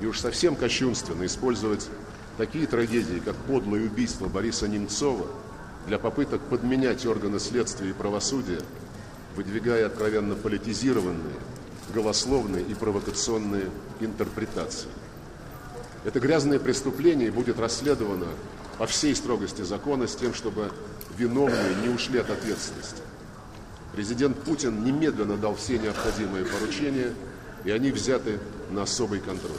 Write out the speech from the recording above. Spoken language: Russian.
И уж совсем кощунственно использовать такие трагедии, как подлое убийство Бориса Немцова, для попыток подменять органы следствия и правосудия, выдвигая откровенно политизированные, голословные и провокационные интерпретации. Это грязное преступление будет расследовано по всей строгости закона с тем, чтобы виновные не ушли от ответственности. Президент Путин немедленно дал все необходимые поручения, и они взяты на особый контроль.